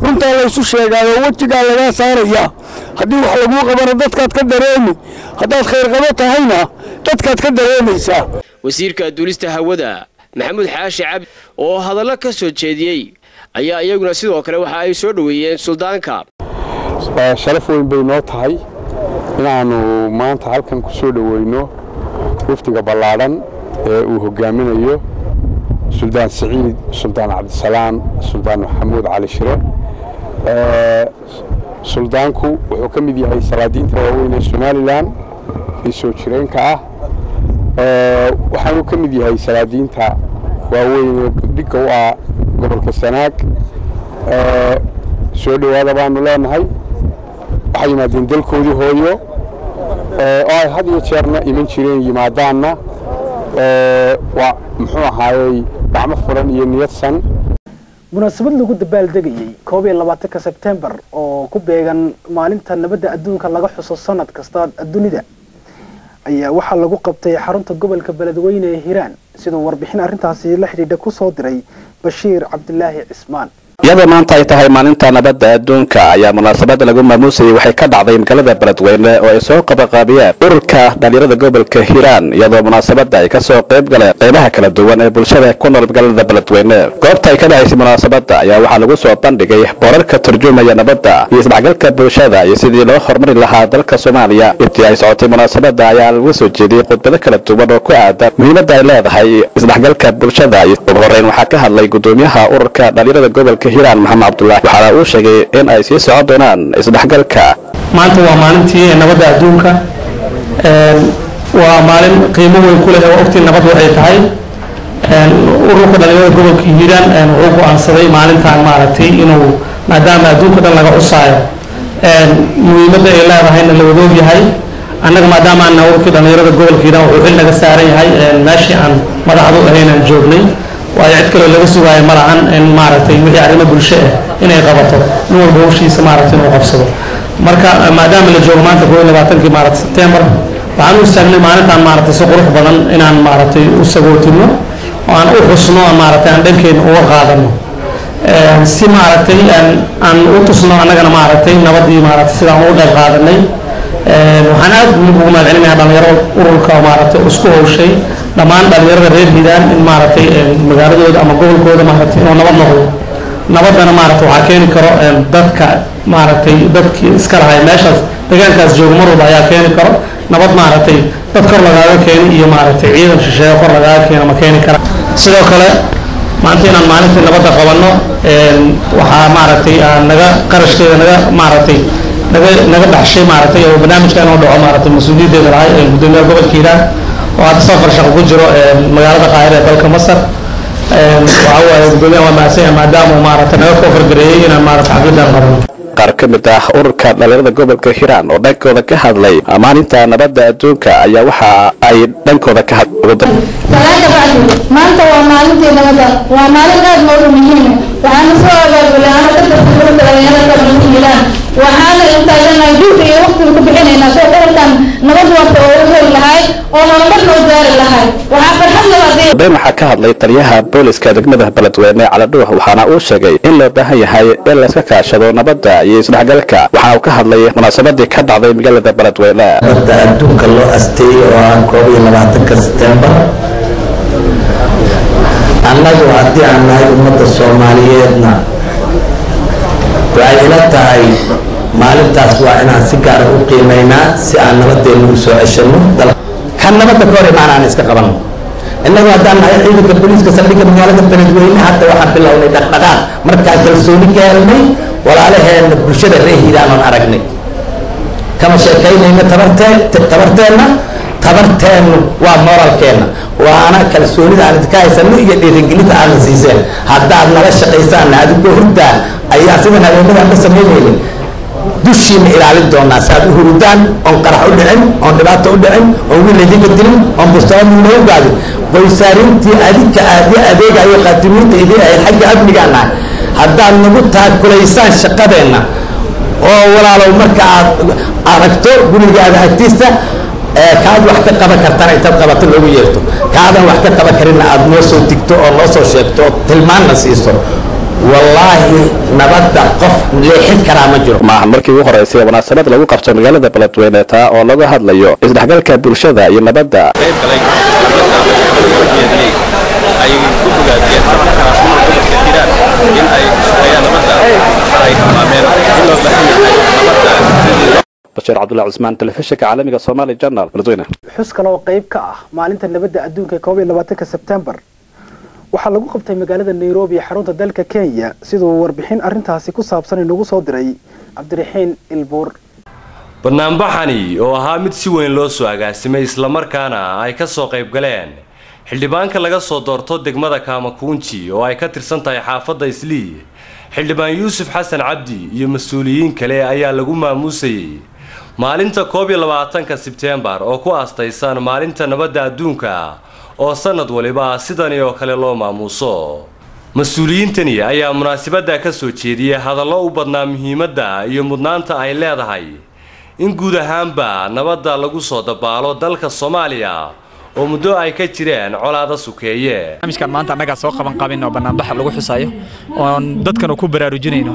runtaa laysu sheegaayo wejigaa lagaa saaraya. Haddii wax laguu qabana dadkaad ka dareemi. Haddaad khayrqabo tahayna dadkaad ka dareemaysaa. Wasiirka duulista hawada maxamuud xaashi cabdi oo hadallo ka soo jeediyey ayaa iyaguna sidoo kale waxa ay soo dhoweeyeen suldaanka. Sharaf weyn bay noo tahay. Inaannu maanta halkan ku soo dhoweyno wafdiga ballaadhan ee uu hogaaminayo suldaan siciid suldaan cabdisalaam suldaan maxamuud cali shire suldaanku wuxuu ka mid yahay salaadiinta waaweyn ee somalilan ee soo jireenka ah. Waxaanu ka mid yahay salaadiinta waaweyn ee guddiga u ah gobolka sanaag. Soo dhowaada baanu leenahay waxay yimaadeen dalkoodii hooyo. Oo ay had iyo jeerna iman jireen yimaadaanna. Waa muxuu ahaayey gacmo furan iyo niyadsan munaasabad lagu dabaaldegayey koob iyo labaatanka sebtembar oo ku beegan maalinta nabadda adduunka laga xuso sanad kasta dunida ayaa waxaa lagu qabtay xarunta gobolka beledweyne ee hiiraan siduu warbixin arrintaasi la xidhiidha ku soo diray bashiir cabdilaahi cismaan iyadoo maanta ay tahay maalinta nabadda adduunka ayaa munaasabada lagu maamuusayay. Waxay ka dhacday magaalada beledweyne oo ay soo qabaqaabiyeen ururka dhalinyarada gobolka hiiraan iyadoo munaasabada ay ka soo qayb galeen qeybaha kala duwan ee bulshada ku nool magaalada beledweyne. Goobta ay ka dhacaysay munaasabada ayaa waxaa lagu soo bandhigay boorarka turjumaya nabadda iyo isdhexgalka bulshada iyo sidii loo horumari lahaa dalka soomaaliya. Intii ay socotay munaasabada ayaa lagu soo jeediyey khudbado kala duwan oo ku aadan muhiimadda ay leedahay isdhexgalka bulshada. Ugu horeyn waxaa ka hadlay gudoomiyaha ururka dhalinyarada gobolka hiiraan maxamed cabdulaahi waxaana uu sheegay in ay sii socon doonaan isdhexgalka. Maanta waa maalintii nabadda adduunka. Waa maalin qiimo weyn ku leh oo ogtii nabad waxay tahay. Ururka dhalinyarada gobolka hiiraan wuxuu go'aansaday maalintan maaragtay inuu maadaama adduunka dhan laga cusaayo. Muhiimadda ay leedahayna la wadoog yahay. Annaga maadaama aan ururkii dhalinyarada gobolka hiiraan wuxuu xil naga saaran yahay meeshii aan madaxdu ahayn aan joognay waayo cid kaloo laga sugaayo ma lahan in maaragtay wixii arrimo bulsho ah inay qabato nin walba hawshiisa maaragtay inuu qabsado. Marka maadaama la joogo maanta koo labaatankii maaragtay sebtembar waxaan u istaagnay maalintaan maaragtay si qurux badan inaan maaragtay u sagootino oo aan u xusno maaragtay aan dhankeena uga qaadano. Si maaragtay aan u tusno annagana maaragtay nabadii maaragtay sidaan ugu qayb waxaan aad ugu mahadcelinayaa dhalinyaro ururka maaragtay isku hawshay. Dhammaan dhalinyarada reer hiiraan in maaragtay magaaladooda ama gobolkooda maaragtay inuu nabad noqdo. Nabaddana maaragtay waxaa keeni karo dadka maaragtay dadkii iska lahay meeshaas deegaankaas jooga mar walba ayaa keeni karo. Nabad maaragtay dad kor lagaaga keeni iyo maaragtay ciidan shisheeye kor lagaaga keeno ma keeni kara. Sidoo kale maanta inaan maalintii nabadda qabanno waxaa maaragtay naga qarashkeeda naga maaragtay naga naga dhaxshay maaragtay oo barnaamijka inuu dhaco maaragtay mas'uuliyaddeeda lahay ee gudoomiyaha gobolka hiiraan oo hadda safar shaqo ku jiro magaalada qaahira ee dalka masar. Waxaa waaye gudoomiyaha waa mahadsan yahay maadaama uu naga koofargareeyey inaan maaragtay xafladaan qabano qaar ka mid ah ururka dhalinyarada gobolka hiiraan oo dhankooda ka hadlay maalinta nabadda adduunka ayaa waxa ay dhankooda ka hadlay maanta waa maalintii nabadda. Waa maalin aad noogu muhiima waxaana soo abaabulay ana ka tirsan dhalinyarada gobolka hiiraan waxaana intaaganahay juhdi iyo waqtiga ku bixinaynaa soo ururkan nabad oo u heli lahay oo horumar noo gaari lahay. Waxaa farxad labaadee dhan waxaa ka hadlay taliyaha booliska degmada beledweyne caladhuux waxaana uu sheegay in loo baahan yahay in layska kaashado nabadda iyo isdhexgalka. Waxaana uu ka hadlay munaasabadii ka dhacday magaalada beledweyne. Nabadda adduunka loo asteeyey oo ah koob iyo labaatanka setembar. Annagu haddii aan nahay ummadda soomaaliyeedna waxay ila tahay maalintaas waa inaan si gaara u qiimaynaa si aan nabadeennu u soo ceshanno. Kan nabadda ka hor imaan aan iska qabanno innagu haddaan nahay ciidanka booliiska saldhigga magaalada beledweyne hadda waxaan bilownay dhaqdhaqaaq. Markaan kalsooni ka helnay walaalaheenna bulshada reer hiiraan oon aragnay. Kama sheekaynayna tabarteen tabarteenna tabarteennu waa moralkeenna. Waana kalsoonida aan idinka haysano iyo dhiirigelinta aadna siiseen. Haddaad nala shaqaysaanna adigoo hurdaa ayaa sidan habeenadaan ka samaynaynin dushiina ilaalin doonaa si aad u hurudaan oon qarax u dhicin oon dhibaato u dhicin oon wiil idinka dilin oon bustaamina u gaadin qoysaarintii adinka aadi adeegayo qaatimiinta idin ahayd xagga amnigaa nahay. Haddaad nagu taakulaysaan shaqadeenna oo walaalow marka aad aragto gurigaada agtiista kaad wax ka qaban kartana intaad qabato loogu yeerto. Kaadan wax ka qaban karinna aad noo soo digto oo noo soo sheegto oo tilmaanna siiso wallaahi nabadda qof leexin karaa ma jiro. Maahan markii ugu horeysay munaasabad lagu qabto magaalada beledweyne taa oo laga hadlayo isdhexgalka bulshada iyo nabadda. Ay ku bogaadiyeen markaas gobolka hiiraan in ay shaqeeyaan nabadda ay tilmaameen in loo baahan yahay bashiir cabdullahi cusmaan telefishinka caalamiga somali journal beledweyne xus kale oo qayb ka ah maalinta nabadda adduunka ee koob iyo labaatanka sebtembar waxaa lagu qabtay magaalada nairobi xarunta dalka kenya siduu warbixin arrintaasi ku saabsan inagu soo diray cabdiraxiin ilbuur. Banaanbaxani oo ahaa mid si weyn loo soo agaasimay islamarkaana ay ka soo qayb galeen xildhibaanka laga soo doorto degmada kaamakuunji oo ay ka tirsan tahay xaafadda islii. Xildhibaan yuusuf xasan cabdi iyo mas'uuliyiin kale ayaa lagu maamuusayey maalinta koob iyo labaatanka sebteembar oo ku aastaysan maalinta nabadda adduunka oo sanad waliba sidani oo kale loo maamuuso. Mas'uuliyiintani ayaa munaasabadda ka soo jeediyey hadallo u badnaa muhiimadda iyo mudnaanta ay leedahay. In guud ahaanba nabadda lagu soo dabaalo dalka soomaaliya oo muddo ay ka jireen colaada sukeeye. Barnaamijkan maanta annagaa soo qaban qabin oo banaanbaxa lagu xusayo oon dadkanu ku baraarujinayno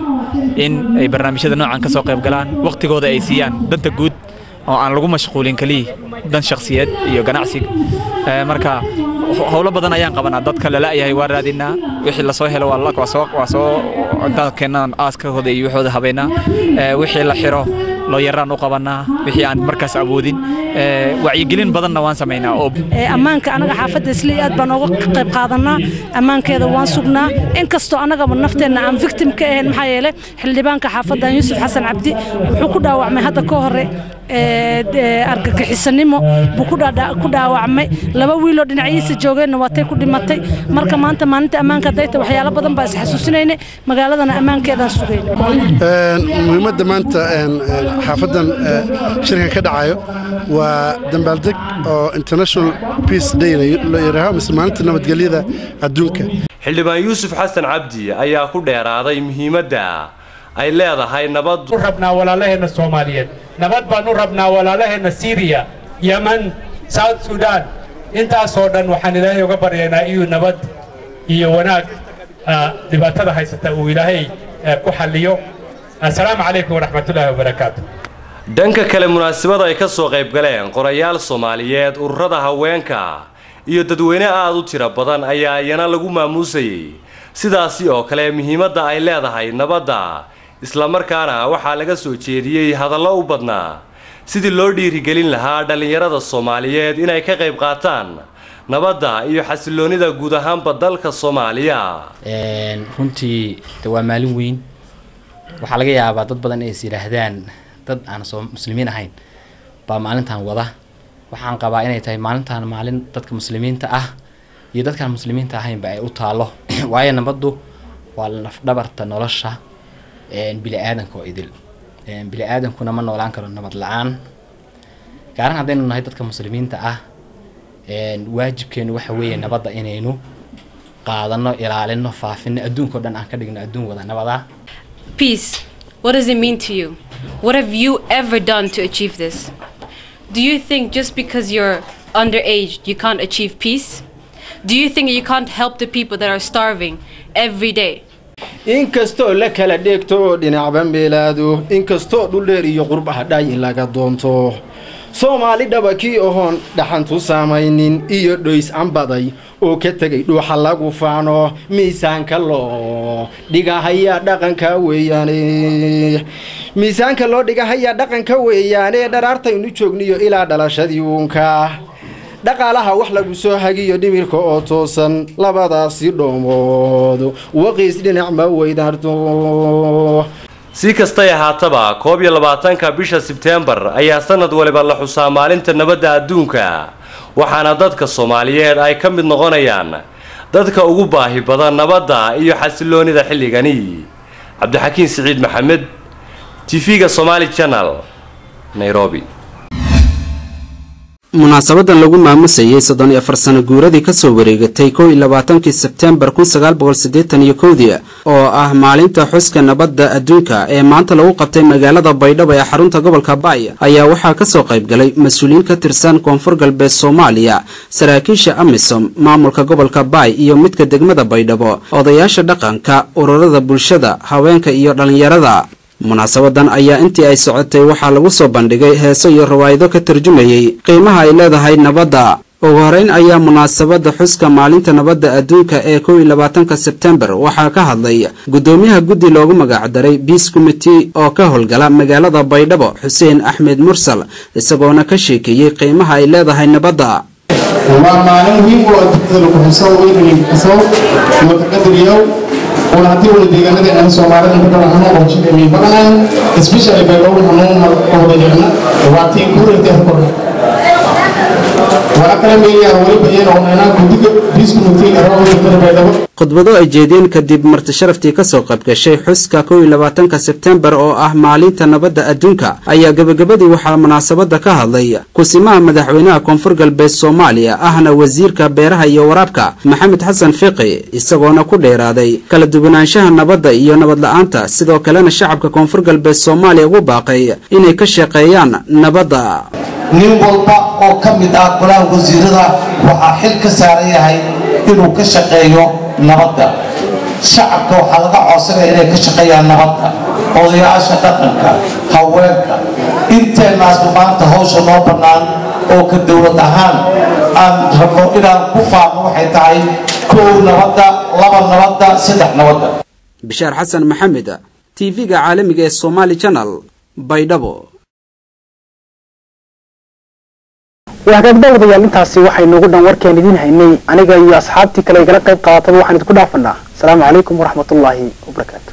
in ay barnaamijyada noocan ka soo qayb galaan waqtigooda ay siiyaan danta guud oo aan lagu mashquulin kaliya dan shakhsiyeed iyo ganacsiga marka howlo badan ayaan qabanaa dadka lala'yahay waa raadinaa wixii la soo helo waa soo intaan keenaan aaskahooda iyo waxooda habaynaa wixii la xiro loo yaraan u qabanaa wixii aan markaas awoodin. Wacyigelin badanna waan samaynaa oo ammaanka anaga xaafadda islii aad baan ooga qayb qaadanaa ammaankeeda waan sugnaa. Inkastoo annagaba nafteenna aan victim ka ahayn maxaa yeelay xildhibaanka xaafaddan yuusuf xasan cabdi wuxuu ku dhaawacmay hadda ka hore argagixisanimo buu ku dhaawacmay. Laba wiiloo dhinacihiisa joogeenna waatay ku dhimatay. Marka maanta maalinta ammaanka dayta waxyaalo badan baa isxasuusinayna magaaladana ammaankeedaan sugayna muhiimadda maanta xaafadan shirkan ka dhacayo waa dambaaldeg oo international peace day la yidhaaho mise maalinta nabadgelyada adduunka. Xildhibaan yuusuf xasan cabdi ayaa ku dheeraaday muhiimadda ay leedahay nabaddu rabnaa walaalaheenna soomaaliyeed. Nabad baan u rabnaa walaalaheenna siiriya yeman south sudan. Intaasoo dhan waxaan ilaahay uga baryaynaa inuu nabad iyo wanaag dhibaatada haysata uu ilaahay ku xalliyo. Assalaamu calaykum waraxmatullaahi wabarakaatu dhanka kale munaasabada ay ka soo qayb galeen qorayaal soomaaliyeed ururada haweenka iyo dadweyne aad u tiro badan ayaa iyana lagu maamuusayey sidaasi oo kale muhiimadda ay leedahay nabadda islamarkaana waxaa laga soo jeediyey hadallo u badnaa. Sidii loo dhiirigelin lahaa dhallinyarada soomaaliyeed inay ka qayb qaataan nabadda iyo xasiloonida guud ahaanba dalka soomaaliya. Runtii waa maalin weyn. Waxaa laga yaabaa dad badan inay is yidhaahdaan dad aan soo muslimiin ahayn baa maalintan wada. Waxaan qabaa inay tahay maalintan maalin dadka muslimiinta ah iyo dadkaan muslimiinta ahaynba ay u taalo waayo nabaddu waa lafdhabarta nolosha bili-aadanka oo idil bili-aadankuna ma noolaan karo nabad la'aan gaaran haddaynu nahay dadka muslimiinta ah waajibkeenu waxa weeye nabadda inaynu qaadano ilaalino faafino adduunka o dhan aan ka dhigno adduun wada nabada Peace. What does it mean to you? What have you ever done to achieve this? Do you think just because you're underage you can't achieve peace? Do you think you can't help the people that are starving every day? Inkastoo la kala dheegto oo dhinacba meelaado inkastoo dhuldheer iyo qurbaha dhaay laga doonto. Soomaali dhabakii ohoon dhaxantu saamaynin iyo dhoys anbaday oo ka tegay dhuuxa lagu faano miisaanka loo dhigahayaa dhaqanka weeyaane miisaanka loo dhigahayaa dhaqanka weeyaane dharaartaynu joogniyo ilaa dhalashadii uunka dhaqaalaha wax lagu soo hagiyo dhimirka oo toosan labadaasi dhoomood waqiis dhinac ma weydaarto si kastay ahaataba koob iyo labaatanka bisha sebteembar ayaa sanad waliba la xusaa maalinta nabadda adduunka waxaana dadka soomaaliyeed ay ka mid noqonayaan dadka ugu baahi badan nabadda iyo xasiloonida xilligani. Cabdixakiin siciid maxamed tv-ga somaali channel nairobi munaasabadan lagu maamusayay soddon iyo afar sano guuradii ka soo wareegatay kow iyo labaatankii sebteembar kun sagaal boqol siddeetan iyo kowdii oo ah maalinta xuska nabadda adduunka ee maanta lagu qabtay magaalada baydhabo ee xarunta gobolka baay ayaa waxaa ka soo qayb galay mas'uuliyiin ka tirsan koonfur galbeed soomaaliya saraakiisha amisom maamulka gobolka baay iyo midka degmada baydhabo odayaasha dhaqanka ururada bulshada haweenka iyo dhallinyarada munaasabadan ayaa intii ay socotay waxaa lagu soo bandhigay heeso iyo rawaayado ka tarjumayay qiimaha ay leedahay nabadda. Ugu horeyn ayaa munaasabada xuska maalinta nabadda adduunka ee kow iyo labaatanka sebtembar waxaa ka hadlay guddoomiyaha guddi loogu magacdaray biis commitee oo ka howlgala magaalada baydhabo xuseen axmed mursal isagoona ka sheekeeyey qiimaha ay leedahay nabadda. Waa maalin muhiim u ah dadka lagu xuso weynayay kaso mutaqadiriyow una haddii una deegaanadeena soomaalida inta badan hanuun oo jidhamay badanaan especially baydhabo hanuun oodayana waa tii kurinta kor waa kala meeyaa waliba iyana unanaa gudiga biiskumutiga rawada baydhabo khudbado ay jeedeen kadib marti sharaftii ka soo qaybgashay xuska kow iyo labaatanka sebtembar oo ah maalinta nabadda adduunka ayaa gebagabadii waxaa munaasabada ka hadlay kusimaha madaxweynaha koonfur galbeed soomaaliya ahna wasiirka beeraha iyo waraabka maxamed xasan fiqi isagoona ku dheeraaday. Kala duwanaanshaha nabadda iyo nabad la'aanta sidoo kalena shacabka koonfur galbeed soomaaliya ugu baaqay inay ka shaqeeyaan nabadda nin walba oo ka mid ah golaha wasiirada waxaa xil ka saaran yahay inuu ka shaqeeyo nabadda. Shacabka waxaa laga codsanaya inay ka shaqeeyaan nabadda odayaasha dhaqanka haweenka. Inteenaasba maanta hawsha noo bannaan oo ka dowlad ahaan aan rabno inaan ku faafno waxay tahay kow nabadda laba nabadda saddex nabadda. Bishaar xasan maxamed tv-ga caalamiga ee somaali channel baydhabo wahagaagdaawadayaal intaasi waxay noogu dhan warkeen idiin haynay. Aniga iyo asxaabtii kale igala qayb qaadataba waxaan idinku dhaafanaa asalaamu calaykum waraxmatullaahi wabarakaatu